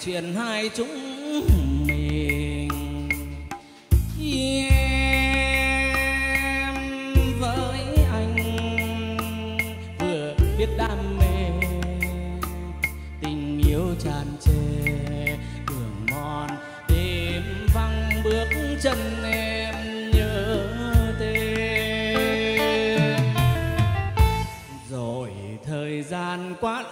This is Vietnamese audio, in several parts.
chuyện hai chúng mình. Em với anh vừa biết đam mê, tình yêu tràn trề, đường mòn, đêm vắng bước chân em nhớ tên rồi thời gian qua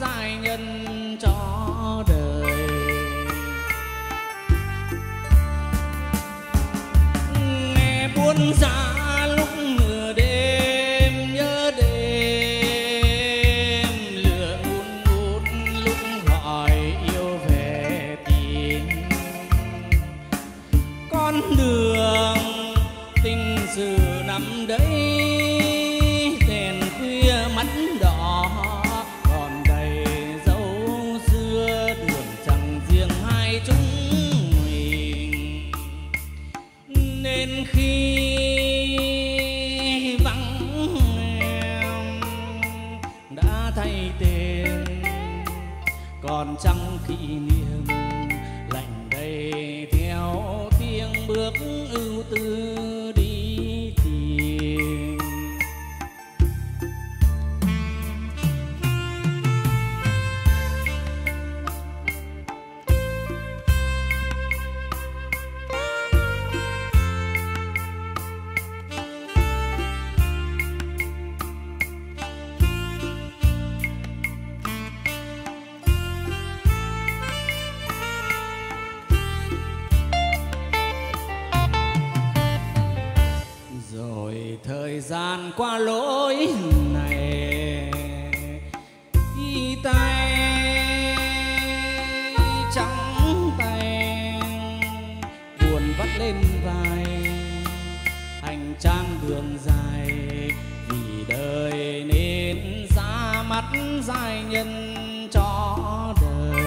dài nhân cho đời. Nghe buôn giá lúc nửa đêm, nhớ đêm. Lửa ngút ngút lúc gọi yêu về tìm. Con đường tình sự nằm đấy còn kỷ niệm lạnh đầy theo tiếng bước ưu tư. Gian qua lối này. Y tay trắng tay, buồn vắt lên vai. Hành trang đường dài, vì đời nên ra mắt dài nhân cho đời.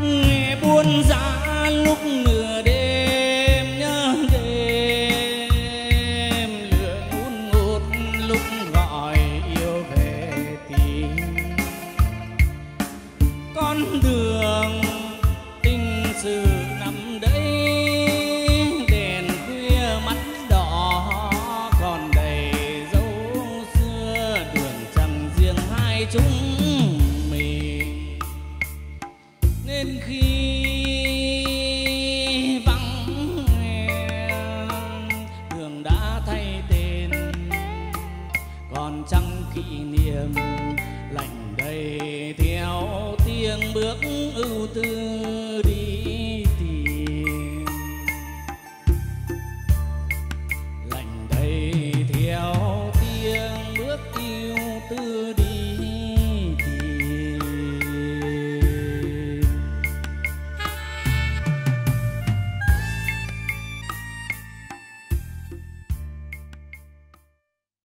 Nghe buồn giá lúc người con đường tình sự nằm đây đèn khuya mắt đỏ còn đầy dấu xưa đường chẳng riêng hai chúng mình. Nên khi vắng đường đã thay tên, còn chẳng kỷ niệm lạnh đầy theo nghiêng bước ưu tư.